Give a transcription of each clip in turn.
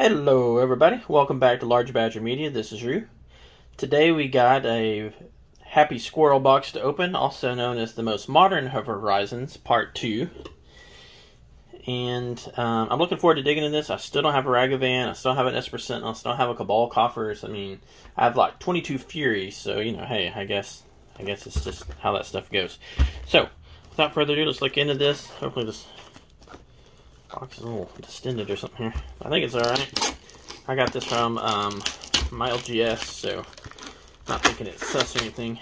Hello, everybody. Welcome back to Large Badger Media. This is Rue. Today we got a Happy Squirrel box to open, also known as the most modern of Horizons, Part 2. And um, I'm looking forward to digging in this. I still don't have a Ragavan, I still have an Esper Sentinel, I still have a Cabal Coffers. I mean, I have like 22 Furies, so, you know, hey, I guess I guess it's just how that stuff goes. So, without further ado, let's look into this. Hopefully this box is a little distended or something here. I think it's alright. I got this from um, my LGS, so not thinking it's sus or anything.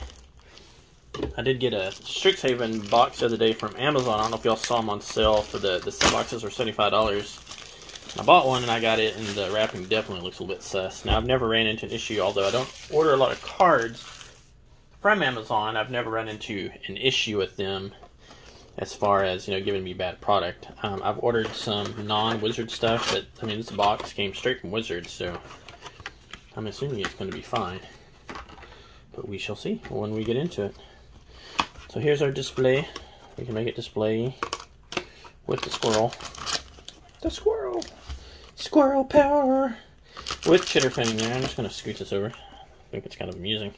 I did get a Strixhaven box the other day from Amazon. I don't know if y'all saw them on sale for the, the set boxes were $75. I bought one and I got it, and the wrapping definitely looks a little bit sus. Now, I've never ran into an issue, although I don't order a lot of cards from Amazon. I've never run into an issue with them as far as you know giving me bad product. Um, I've ordered some non-Wizard stuff, but I mean this box came straight from Wizards, so I'm assuming it's going to be fine. But we shall see when we get into it. So here's our display. We can make it display with the squirrel. The squirrel! Squirrel power! With chitter fanning there. I'm just going to scoot this over. I think it's kind of amusing.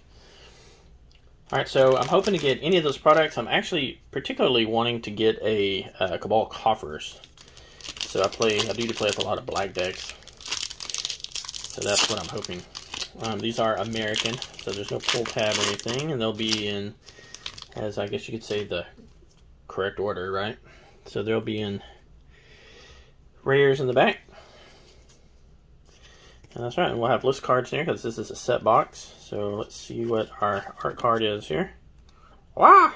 Alright, so I'm hoping to get any of those products. I'm actually particularly wanting to get a uh, Cabal Coffers. So I play, I do play with a lot of black decks. So that's what I'm hoping. Um, these are American, so there's no pull tab or anything, and they'll be in, as I guess you could say, the correct order, right? So they'll be in rares in the back. And that's right, and we'll have list cards here because this is a set box. So let's see what our art card is here. Wah!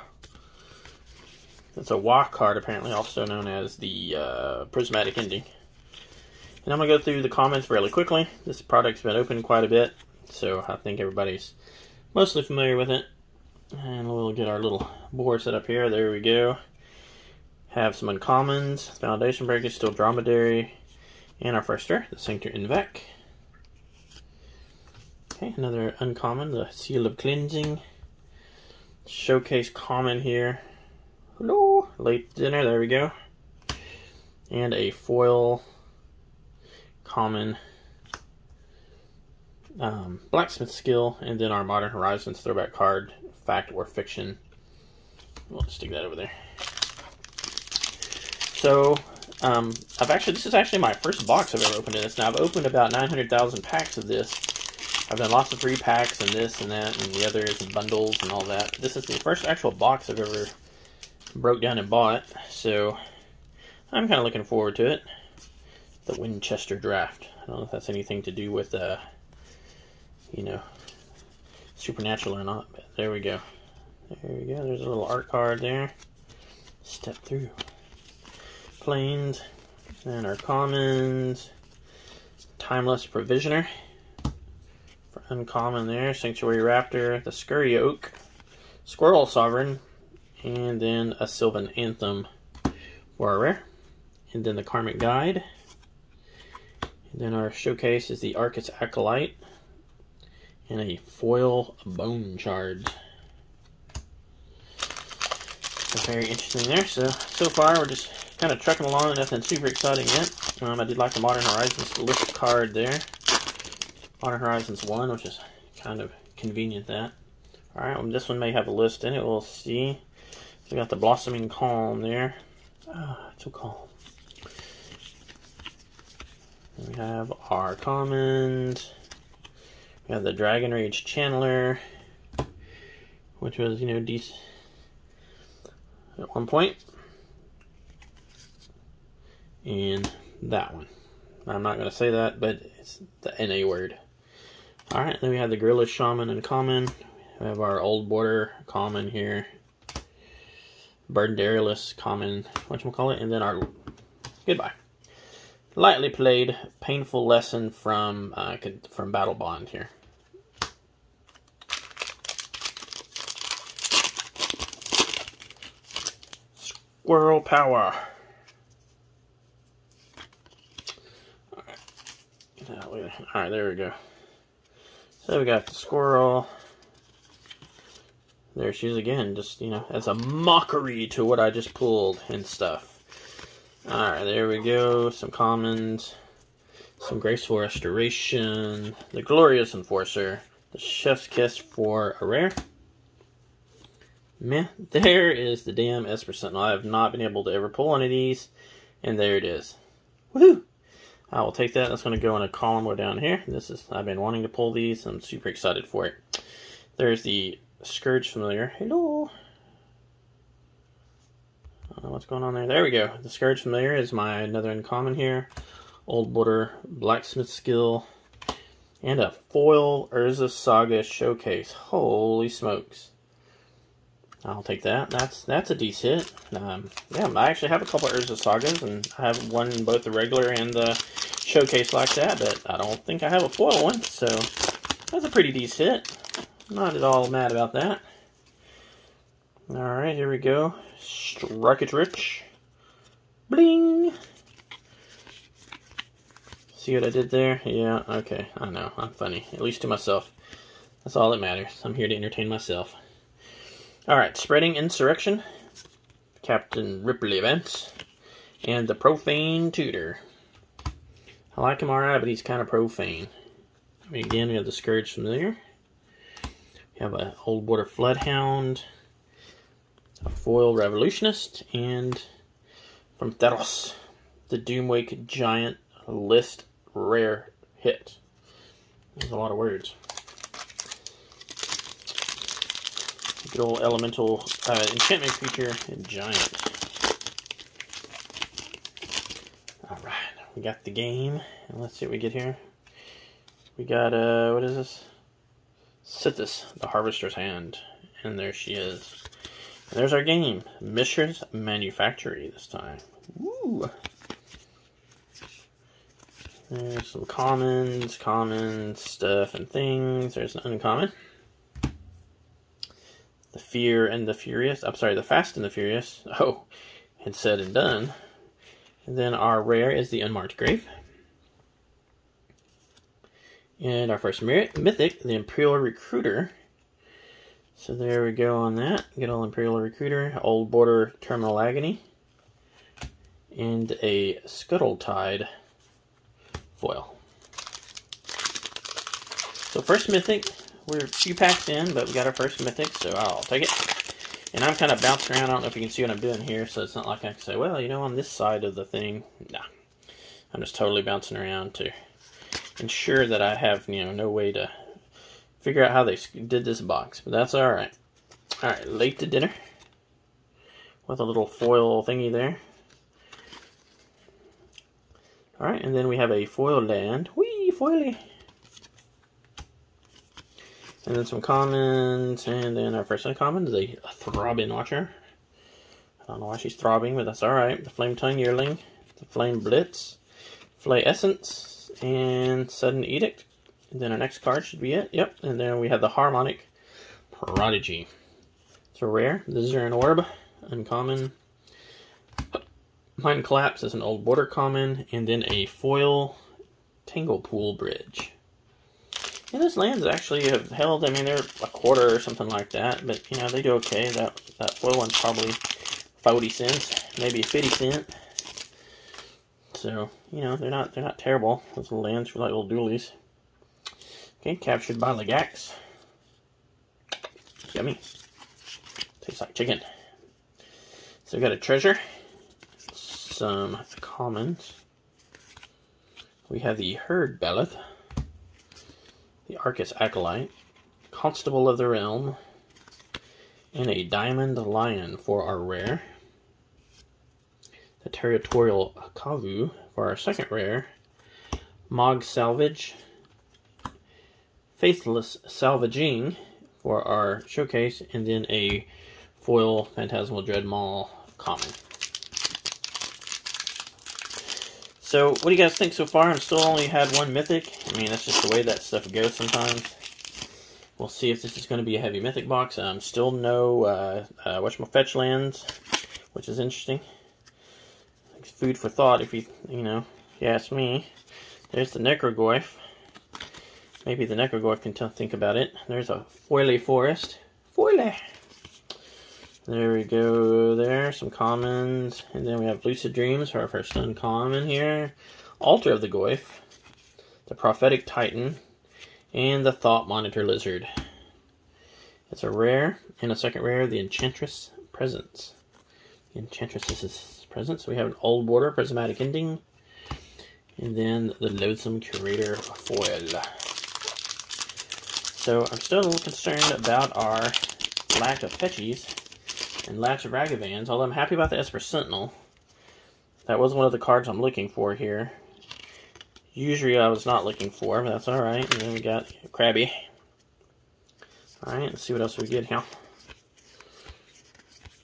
It's a Wah card, apparently, also known as the uh, Prismatic Ending. And I'm going to go through the comments fairly quickly. This product's been open quite a bit, so I think everybody's mostly familiar with it. And we'll get our little board set up here. There we go. Have some uncommons, Foundation Breakers, Steel Dromedary, and our first rare, the Sanctor Invec. Okay, another uncommon, the Seal of Cleansing. Showcase common here. Hello, late dinner, there we go. And a foil common um, blacksmith skill, and then our Modern Horizons throwback card, fact or fiction. We'll stick that over there. So, um, I've actually, this is actually my first box I've ever opened in this. Now, I've opened about 900,000 packs of this, I've done lots of free packs and this and that and the others and bundles and all that. This is the first actual box I've ever broke down and bought, so I'm kind of looking forward to it. The Winchester Draft. I don't know if that's anything to do with, uh, you know, supernatural or not, but there we go. There we go. There's a little art card there. Step through. Planes. And our commons. Timeless Provisioner uncommon there. Sanctuary Raptor, the Scurry Oak, Squirrel Sovereign, and then a Sylvan Anthem for our rare. And then the Karmic Guide. And then our showcase is the Arcus Acolyte and a foil bone shard. Very interesting there. So so far we're just kind of trucking along, nothing super exciting yet. Um, I did like the Modern Horizons list card there. Modern Horizons 1, which is kind of convenient that. Alright, well, this one may have a list in it. We'll see. So we got the Blossoming Calm there. Ah, oh, so calm. We have our commons. We have the Dragon Rage Channeler, which was, you know, decent at one point. And that one. I'm not going to say that, but it's the NA word. Alright, then we have the Gorilla Shaman and Common. We have our Old Border Common here. Burden Common, whatchamacallit, and then our Goodbye. Lightly played, painful lesson from uh, from Battlebond here. Squirrel Power. Alright, there we go. So we got the squirrel. There she is again, just, you know, as a mockery to what I just pulled and stuff. Alright, there we go. Some commons. some Graceful Restoration, the Glorious Enforcer, the Chef's Kiss for a rare. Meh, there is the damn Esper Sentinel. I have not been able to ever pull one of these, and there it is. Woohoo! I will take that. That's going to go in a column way down here. This is I've been wanting to pull these. I'm super excited for it. There's the Scourge Familiar. Hello. I don't know what's going on there. There we go. The Scourge Familiar is my another uncommon here. Old Border Blacksmith Skill. And a foil Urza Saga showcase. Holy smokes. I'll take that. That's that's a decent hit. Um, yeah, I actually have a couple of Urza Sagas, and I have one in both the regular and the showcase like that, but I don't think I have a foil one, so that's a pretty decent hit. Not at all mad about that. Alright, here we go. Struck it rich. Bling! See what I did there? Yeah, okay. I know. I'm funny. At least to myself. That's all that matters. I'm here to entertain myself. Alright, Spreading Insurrection. Captain Ripley Vance. And the Profane Tutor. I like him alright, but he's kind of profane. I mean, again, we have the Scourge Familiar. We have a Old Border Floodhound. A Foil Revolutionist. And from Theros, the Doomwake Giant List rare hit. There's a lot of words. Good old elemental uh, enchantment creature and giant. Alright, we got the game. And let's see what we get here. We got, uh, what is this? Sythis, the Harvester's Hand. And there she is. And there's our game. Mishra's Manufactory this time. Woo! There's some commons, common stuff and things. There's an uncommon. The Fear and the Furious. I'm sorry, the Fast and the Furious. Oh, and said and done. And then our rare is the Unmarked Grave. And our first mythic, the Imperial Recruiter. So there we go on that. Good old Imperial Recruiter, Old Border Terminal Agony, and a Scuttle Tide foil. So first mythic, we're few packs in, but we got our first mythic, so I'll take it. And I'm kind of bouncing around. I don't know if you can see what I'm doing here, so it's not like I can say, well, you know, on this side of the thing. Nah. I'm just totally bouncing around to ensure that I have, you know, no way to figure out how they did this box. But that's alright. Alright, late to dinner. With a little foil thingy there. Alright, and then we have a foil land. Whee, foily! And then some commons, and then our first uncommon is a, Throbbing Watcher. I don't know why she's throbbing, but that's alright. The Flame Tongue Yearling, the Flame Blitz, Flay Essence, and Sudden Edict. And then our next card should be it. Yep, and then we have the Harmonic Prodigy. It's a rare. The Zuran Orb, uncommon. Mind Collapse is an old border common, and then a foil Tanglepool Bridge. And those lands actually have held, I mean, they're a quarter or something like that, but, you know, they do okay. That that foil one's probably 40 cents, maybe 50 cent. So, you know, they're not they're not terrible. Those little lands for like little dualies. Okay, captured by Lagacs. Yummy. Tastes like chicken. So we got a treasure some commons. We have the Herd Baloth, the Arcus Acolyte, Constable of the Realm, and a Diamond Lion for our rare. The Territorial Kavu for our second rare. Mog Salvage, Faithless Salvaging for our showcase, and then a foil Phantasmal Dreadmaw common. So, what do you guys think so far? I'm still only had one mythic. I mean, that's just the way that stuff goes sometimes. We'll see if this is going to be a heavy mythic box. Um, still no uh, uh, Fetch lands, which is interesting. It's food for thought if you, you know, if you ask me. There's the Necrogoyf. Maybe the Necrogoyf can think about it. There's a Foily Forest. Foily! There we go there, some commons. And then we have Lucid Dreams for our first uncommon here. Altar of the Goyf. the Prophetic Titan, and the Thought Monitor Lizard. It's a rare, and a second rare, the Enchantress Presence. Enchantress's Presence. So we have an old border, prismatic ending, and then the Loathsome Curator foil. So I'm still a little concerned about our lack of fetchies and lack of Ragavans, although I'm happy about the Esper Sentinel. That was one of the cards I'm looking for here. Usually I was not looking for, but that's alright. And then we got Krabby. Alright, let's see what else we get here.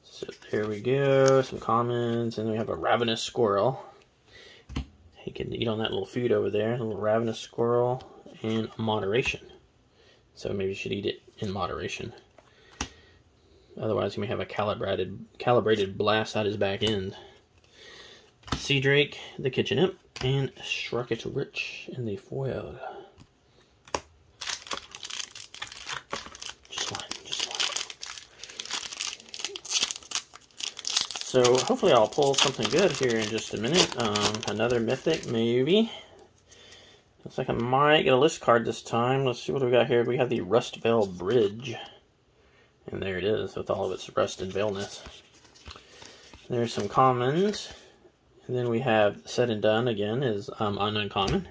So there we go, some commons, and we have a Ravenous Squirrel. He can eat on that little food over there, a little Ravenous Squirrel, and moderation. So maybe you should eat it in moderation. Otherwise, he may have a calibrated calibrated blast out his back end. Sea Drake, the Kitchen Imp, and Shreket Rich in the foil. Just one, just one. So hopefully I'll pull something good here in just a minute. Um, another Mythic, maybe. Looks like I might get a list card this time. Let's see what we got here. We have the Rustvale Bridge. And there it is with all of its rusted and. There's some commons. And then we have Said and Done again is um, uncommon.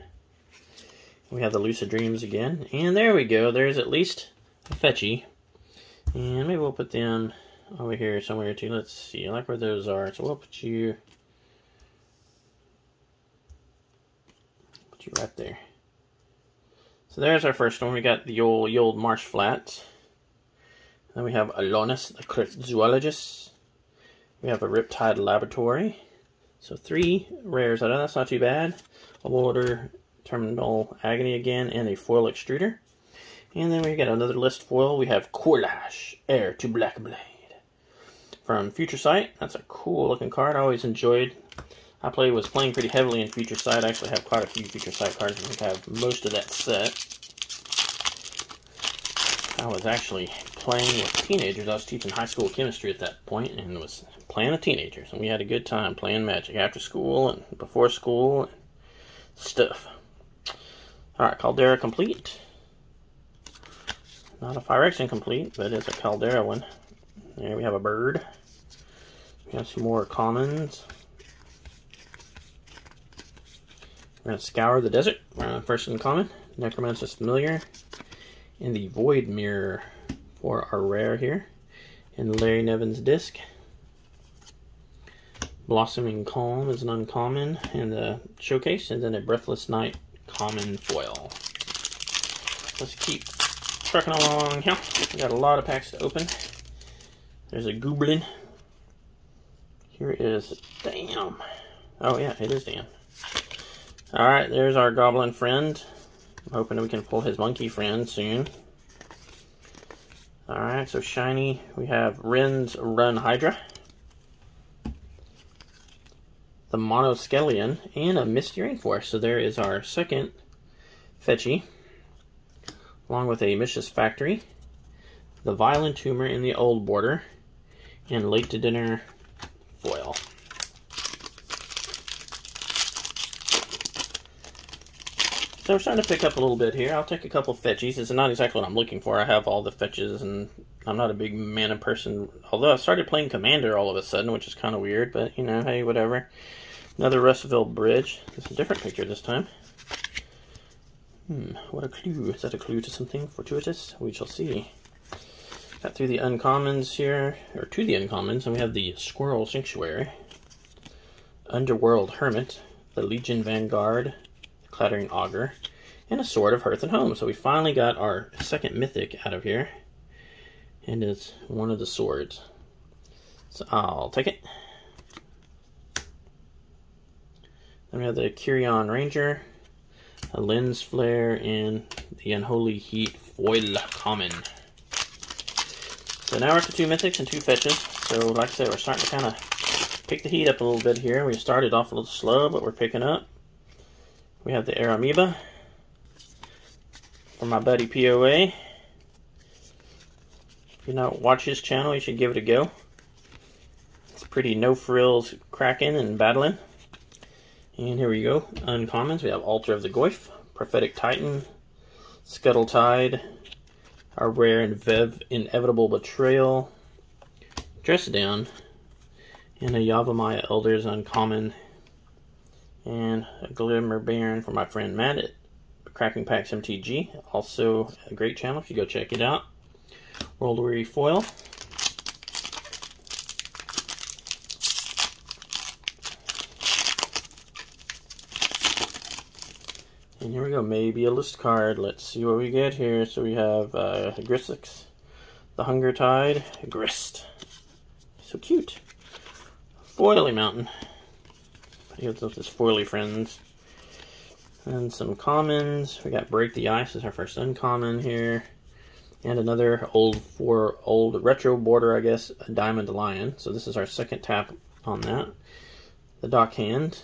We have the Lucid Dreams again. And there we go. There's at least a fetchy. And maybe we'll put them over here somewhere too. Let's see. I like where those are. So we'll put you put you right there. So there's our first one. We got the old, the old Marsh Flats. Then we have Alonis, the Cryptozoologist. We have a Riptide Laboratory. So three rares. I know that's not too bad. A Order Terminal Agony again, and a foil extruder. And then we got another list foil. We have Korlash, Heir to Blackblade. From Future Sight. That's a cool looking card. I always enjoyed. I play was playing pretty heavily in Future Sight. I actually have quite a few Future Sight cards. I think I have most of that set. I was actually playing with teenagers. I was teaching high school chemistry at that point and was playing with teenagers. And we had a good time playing Magic after school and before school and stuff. Alright, Kaldra Compleat. Not a Phyrexian complete, but it's a Kaldra one. There we have a bird. We have some more commons. We're going to scour the desert. First in common, Necromancer's Familiar. And the Void Mirror for our rare here. And Larry Nevin's disc. Blossoming Calm is an uncommon in the showcase, and then a Breathless Knight common foil. Let's keep trucking along here. We got a lot of packs to open. There's a Goblin. Here is Damn. Oh yeah, it is Damn. Alright, there's our Goblin friend. I'm hoping we can pull his monkey friend soon. Alright, so shiny. We have Ren's Run Hydra. The Monoskelion and a Misty Rainforest. So there is our second fetchy. Along with a Mishra's Factory. The Violent Tumor in the Old Border. And Late to Dinner Foil. So we're starting to pick up a little bit here. I'll take a couple fetches. It's not exactly what I'm looking for. I have all the fetches, and I'm not a big mana person. Although I started playing Commander all of a sudden, which is kind of weird, but, you know, hey, whatever. Another Rustvale Bridge. It's a different picture this time. Hmm, what a clue. Is that a clue to something fortuitous? We shall see. Got through the uncommons here, or to the uncommons, and we have the Squirrel Sanctuary, Underworld Hermit, the Legion Vanguard, Clattering Augur, and a Sword of Hearth and Home. So we finally got our second mythic out of here. And it's one of the swords. So I'll take it. Then we have the Quirion Ranger, a Lens Flare, and the Unholy Heat Foil Common. So now we're up to two mythics and two fetches. So like I said, we're starting to kind of pick the heat up a little bit here. We started off a little slow, but we're picking up. We have the Amoeba from my buddy POA. If you not watch his channel, you should give it a go. It's pretty no frills cracking and battling. And here we go. Uncommons. We have Altar of the Goyf, Prophetic Titan, Scuttle Tide, our rare and Vev Inevitable Betrayal, Dress Down, and a Yavimaya Elders Uncommon, and a Glimmer Bairn for my friend Matt at Cracking Packs MTG. Also a great channel if you go check it out. World Weary Foil. And here we go, maybe a list card. Let's see what we get here. So we have uh, Gristix, the Hunger Tide, Grist. So cute. Foily Mountain. He gives us his Foily friends. And some commons. We got Break the Ice is our first uncommon here. And another old for old retro border, I guess, a Diamond Lion. So this is our second tap on that. The Dock Hand.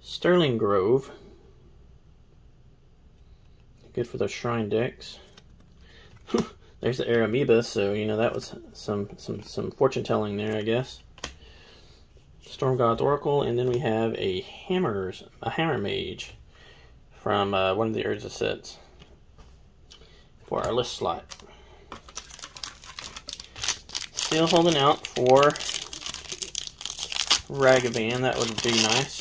Sterling Grove. Good for those shrine decks. There's the Amoeba, so you know that was some some some fortune telling there, I guess. Storm God's Oracle, and then we have a hammers a hammer mage from uh, one of the Urza sets for our list slot. Still holding out for Ragavan, that would be nice.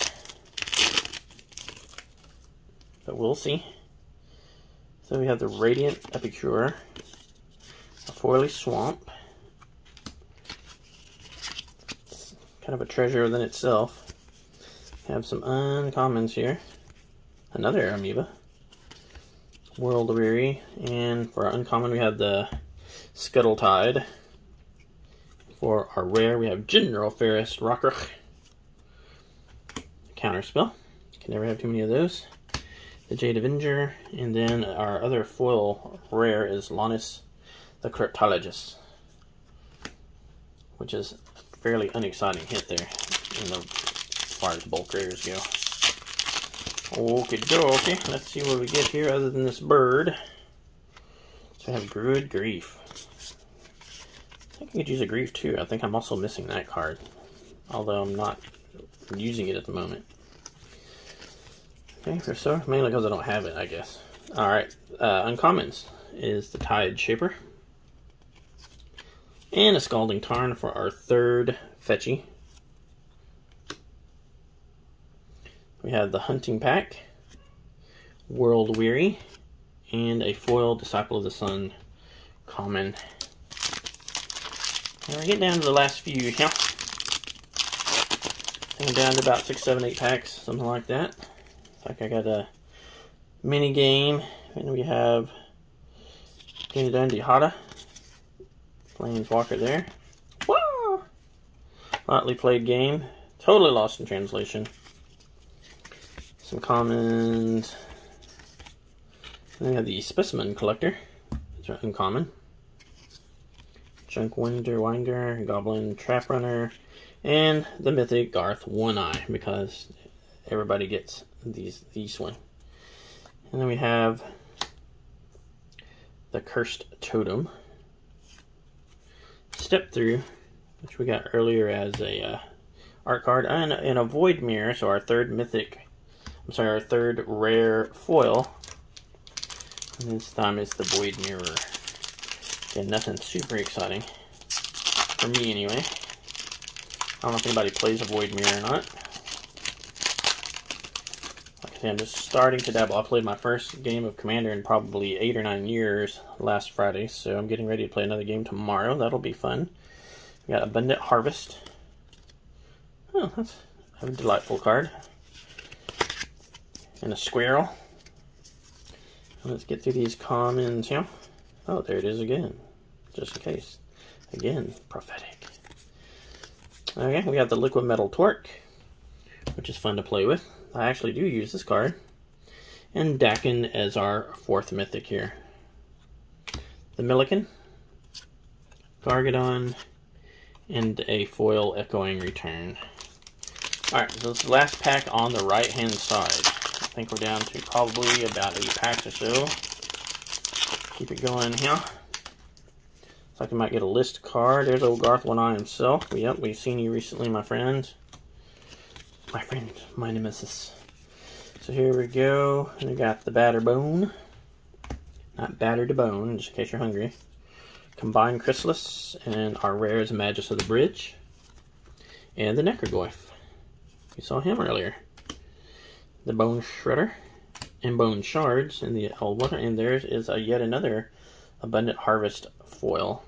But we'll see. So we have the Radiant Epicure, a Foily Swamp, it's kind of a treasure within itself. Have some uncommons here. Another amoeba. World Weary. And for our uncommon, we have the Scuttle Tide. For our rare, we have General Ferrous Rokiric. Counterspell. Can never have too many of those the Jade Avenger, and then our other foil rare is Lonis the Cryptologist, which is fairly unexciting hit there in the, as far as bulk rares go. Okay, okay, let's see what we get here other than this bird. So I have Good Grief. I think I could use a Grief too. I think I'm also missing that card, although I'm not using it at the moment. Okay, for so mainly because I don't have it, I guess. All right, uh, uncommons is the Tide Shaper. And a Scalding Tarn for our third fetchy. We have the Hunting Pack, World Weary, and a foil Disciple of the Sun common. And we get down to the last few here. I'm down to about six, seven, eight packs, something like that like I got a mini game, and we have Dundee Hada, Planeswalker there. Woo! Lightly played game, totally lost in translation. Some commons. And we have the Specimen Collector. It's uncommon. Junk Winder Winder, Goblin Trap Runner, and the Mythic Garth One Eye because everybody gets these these one. And then we have the Cursed Totem. Step Through, which we got earlier as a uh, art card, and, a Void Mirror, so our third mythic, I'm sorry, our third rare foil. And this time it's the Void Mirror. Again, nothing super exciting. For me, anyway. I don't know if anybody plays a Void Mirror or not. I'm just starting to dabble. I played my first game of Commander in probably eight or nine years last Friday, so I'm getting ready to play another game tomorrow. That'll be fun. We got Abundant Harvest. Oh, that's a delightful card. And a squirrel. Let's get through these commons here. Oh, there it is again. Just in case. Again, prophetic. Okay, we got the Liquid Metal Torque, which is fun to play with. I actually do use this card. And Dakkon as our fourth mythic here. The Millikin, Gargadon, and a foil Echoing Return. Alright, so this last pack on the right hand side. I think we're down to probably about eight packs or so. Keep it going here. Looks like I might get a list card. There's old Garth One Eye himself. Yep, we've seen you recently, my friend my friend, my nemesis. So here we go. We got the Batterbone. Not batter to bone, just in case you're hungry. Combined Chrysalis and our rares Magus of the Bridge. And the Necrogoyf. You saw him earlier. The Bone Shredder and Bone Shards in the old one. And there is a, yet another Abundant Harvest foil.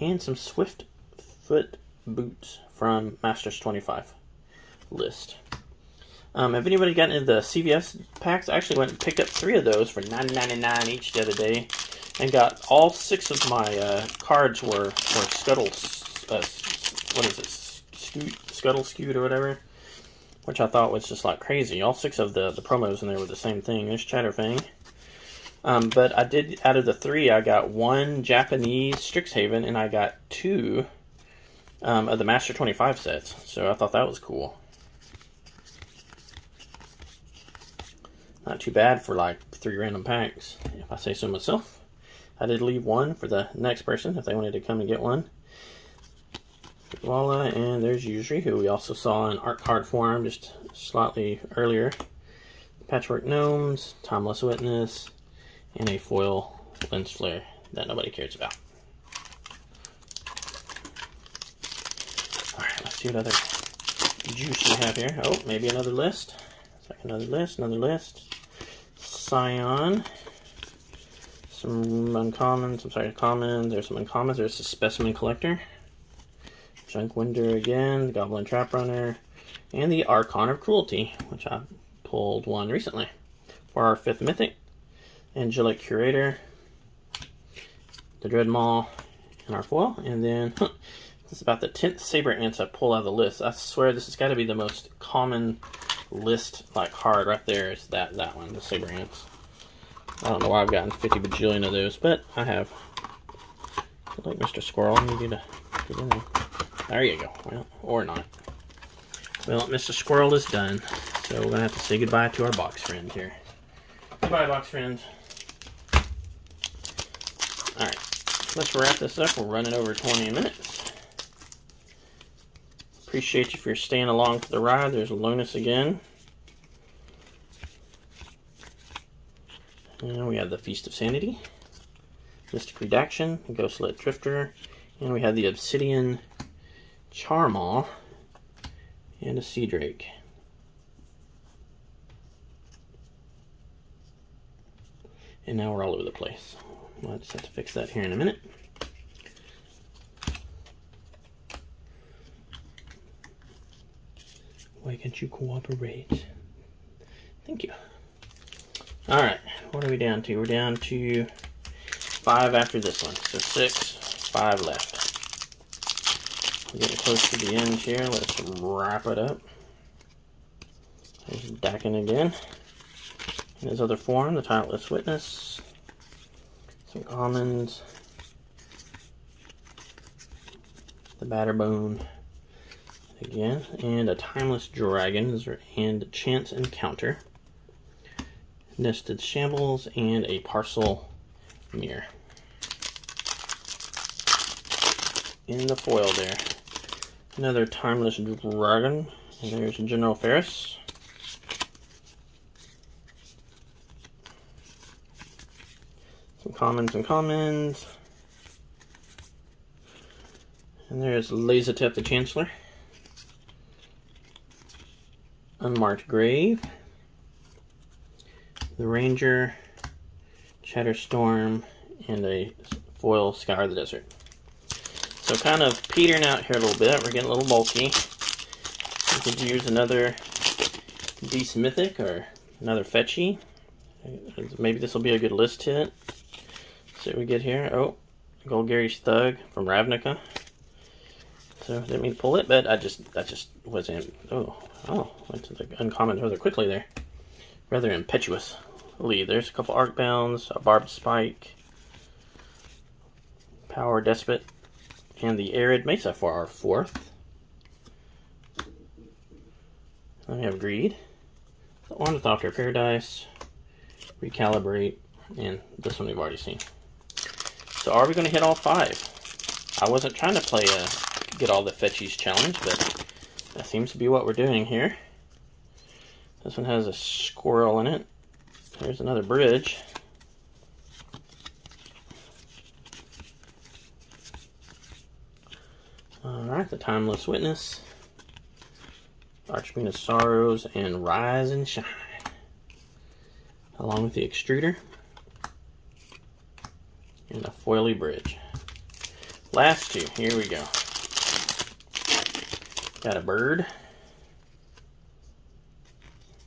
And some Swift Foot boots from Masters 25 list. Um, have anybody gotten into the CVS packs? I actually went and picked up three of those for $9.99 each the other day, and got all six of my uh, cards were were scuttle, uh, what is it, scoot, scuttle skewed or whatever, which I thought was just like crazy. All six of the the promos in there were the same thing. There's Chatterfang. Um, but I did out of the three, I got one Japanese Strixhaven, and I got two um, of the Master 25 sets. So I thought that was cool. Not too bad for like three random packs, if I say so myself. I did leave one for the next person if they wanted to come and get one. Voila, and there's Yuzri, who we also saw in art card form just slightly earlier. Patchwork Gnomes, Timeless Witness, and a foil lens flare that nobody cares about. Alright, let's see what other juice we have here. Oh, maybe another list. It's another list, another list. Scion. Some uncommons, I'm sorry, commons. There's some uncommons. There's a Specimen Collector. Junk Winder again, the Goblin Trap Runner, and the Archon of Cruelty, which I pulled one recently for our fifth mythic. Angelic Curator, the Dread Maw, and our foil. And then this is about the 10th Saber Ants I pull out of the list. I swear this has got to be the most common list like hard right there is that that one, the Ants. I don't know why I've gotten 50 bajillion of those, but I have. Like Mr. Squirrel, you need to get in there. There you go. Well, or not. Well, Mr. Squirrel is done, so we're gonna have to say goodbye to our box friend here. Goodbye, box friend. All right, let's wrap this up. We're running over 20 minutes. Appreciate you for staying along for the ride. There's Lunas again. And we have the Feast of Sanity, Mystic Redaction, Ghostlit Drifter, and we have the Obsidian Charmaw and a Sea Drake. And now we're all over the place. I'll just have to fix that here in a minute. Can't you cooperate? Thank you. All right, what are we down to? We're down to five after this one. So six, five left. We're getting close to the end here. Let's wrap it up. There's Dakkon again. In his other form, the Timeless Witness. Some commons. The Batterbone again, and a Timeless Dragon and Chance Encounter, Nested Shambles, and a Parcel Mirror. In the foil there, another Timeless Dragon, and there's General Ferrous. Some commons and commons. And there's Lazotep the Chancellor. Unmarked Grave, the Ranger, Chatterstorm, and a foil Scour the Desert. So kind of petering out here a little bit. We're getting a little bulky. We could use another Beast Mythic or another Fetchy. Maybe this will be a good list hit. See what we get here. Oh, Golgari's Thug from Ravnica. So didn't mean to pull it, but I just that just wasn't. Oh, oh, went to the uncommon rather quickly there. Rather impetuously. There's a couple arc bounds, a barbed spike, Power Depot, and the arid mesa for our fourth. Then we have greed, the ornithopter paradise, recalibrate, and this one we've already seen. So are we going to hit all five? I wasn't trying to play a get all the fetchies challenge, but that seems to be what we're doing here. This one has a squirrel in it. Here's another bridge. Alright, the Timeless Witness. Archbeam of Sorrows and Rise and Shine. Along with the extruder. And a foily bridge. Last two, here we go. Got a bird.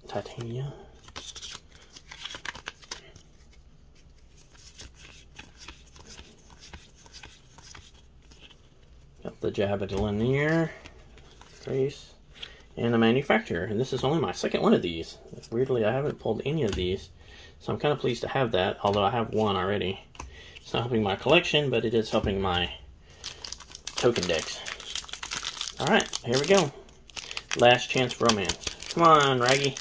Titania. Got the Jabba Delineer, Trace, and the manufacturer. And this is only my second one of these. Weirdly, I haven't pulled any of these. So I'm kind of pleased to have that, although I have one already. It's not helping my collection, but it is helping my token decks. Alright, here we go. Last chance romance. Come on, Raggy.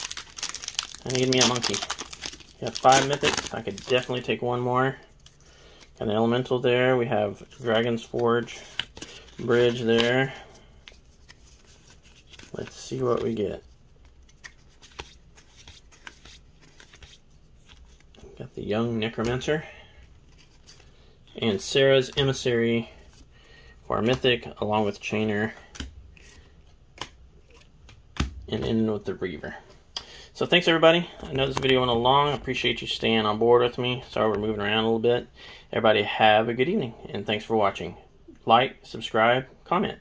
I need me a monkey. We have five mythics. I could definitely take one more. Got an elemental there. We have Dragon's Forge bridge there. Let's see what we get. Got the young necromancer. And Serra's Emissary for our mythic, along with Chainer. And in with the Reaver. So thanks everybody. I know this video went along. I appreciate you staying on board with me. Sorry we're moving around a little bit. Everybody have a good evening and thanks for watching like, subscribe, comment.